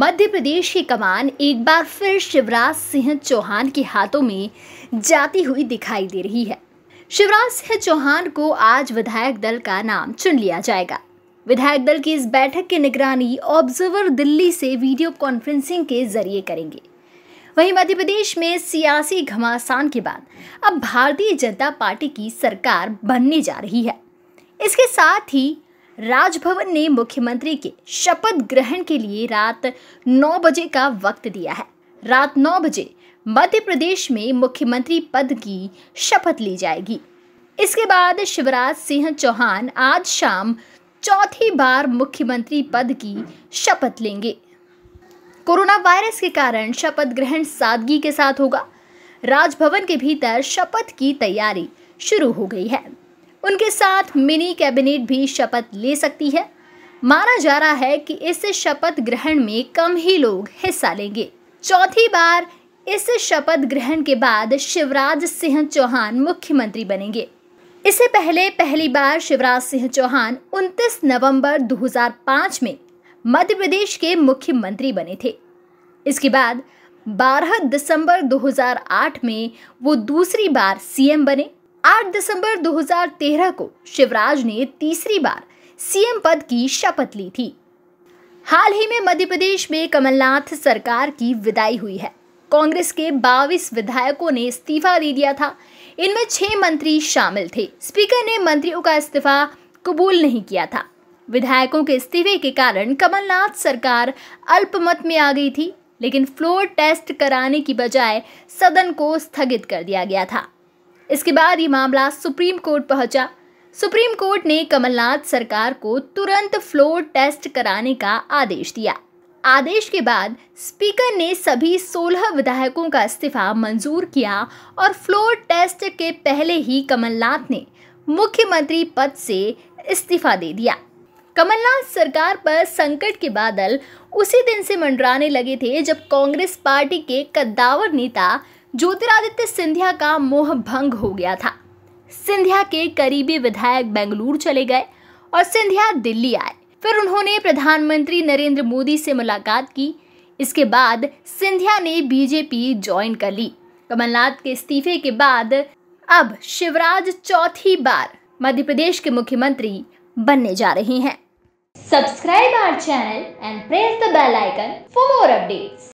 मध्य प्रदेश की कमान एक बार फिर शिवराज सिंह चौहान के हाथों में जाती हुई दिखाई दे रही है। शिवराज सिंह चौहान को आज विधायक दल का नाम चुन लिया जाएगा। विधायक दल की इस बैठक की निगरानी ऑब्जर्वर दिल्ली से वीडियो कॉन्फ्रेंसिंग के ज़रिए करेंगे। वहीं मध्य प्रदेश में सियासी घमासान के बाद अब भारतीय जनता पार्टी की सरकार बनने जा रही है। इसके साथ ही राजभवन ने मुख्यमंत्री के शपथ ग्रहण के लिए रात 9 बजे का वक्त दिया है। रात 9 बजे मध्य प्रदेश में मुख्यमंत्री पद की शपथ ली जाएगी। इसके बाद शिवराज सिंह चौहान आज शाम चौथी बार मुख्यमंत्री पद की शपथ लेंगे। कोरोना वायरस के कारण शपथ ग्रहण सादगी के साथ होगा। राजभवन के भीतर शपथ की तैयारी शुरू हो गई है। उनके साथ मिनी कैबिनेट भी शपथ ले सकती है। माना जा रहा है कि इस शपथ ग्रहण में कम ही लोग हिस्सा लेंगे। चौथी बार इस शपथ ग्रहण के बाद शिवराज सिंह चौहान मुख्यमंत्री बनेंगे। इससे पहले पहली बार शिवराज सिंह चौहान 29 नवंबर 2005 में मध्य प्रदेश के मुख्यमंत्री बने थे। इसके बाद 12 दिसंबर 2008 में वो दूसरी बार सीएम बने। 8 दिसंबर 2013 को शिवराज ने तीसरी बार सीएम पद की शपथ ली थी। हाल ही में मध्य प्रदेश में कमलनाथ सरकार की विदाई हुई है। कांग्रेस के 22 विधायकों ने इस्तीफा दे दिया था। इनमें छह मंत्री शामिल थे। स्पीकर ने मंत्रियों का इस्तीफा कबूल नहीं किया था। विधायकों के इस्तीफे के कारण कमलनाथ सरकार अल्पमत में आ गई थी, लेकिन फ्लोर टेस्ट कराने की बजाय सदन को स्थगित कर दिया गया था। इसके बाद ये मामला सुप्रीम कोर्ट पहुँचा। सुप्रीम कोर्ट ने कमलनाथ सरकार को तुरंत फ्लोर टेस्ट कराने का आदेश दिया। आदेश के बाद स्पीकर ने सभी 16 विधायकों का इस्तीफा मंजूर किया और फ्लोर टेस्ट के पहले ही कमलनाथ ने मुख्यमंत्री पद से इस्तीफा दे दिया। कमलनाथ सरकार पर संकट के बादल उसी दिन से मंडराने लगे थे जब कांग्रेस पार्टी के कद्दावर नेता ज्योतिरादित्य सिंधिया का मोह भंग हो गया था। सिंधिया के करीबी विधायक बेंगलुरु चले गए और सिंधिया दिल्ली आए। फिर उन्होंने प्रधानमंत्री नरेंद्र मोदी से मुलाकात की। इसके बाद सिंधिया ने बीजेपी ज्वाइन कर ली। कमलनाथ के इस्तीफे के बाद अब शिवराज चौथी बार मध्य प्रदेश के मुख्यमंत्री बनने जा रहे हैं। Subscribe our channel and press the bell icon for more updates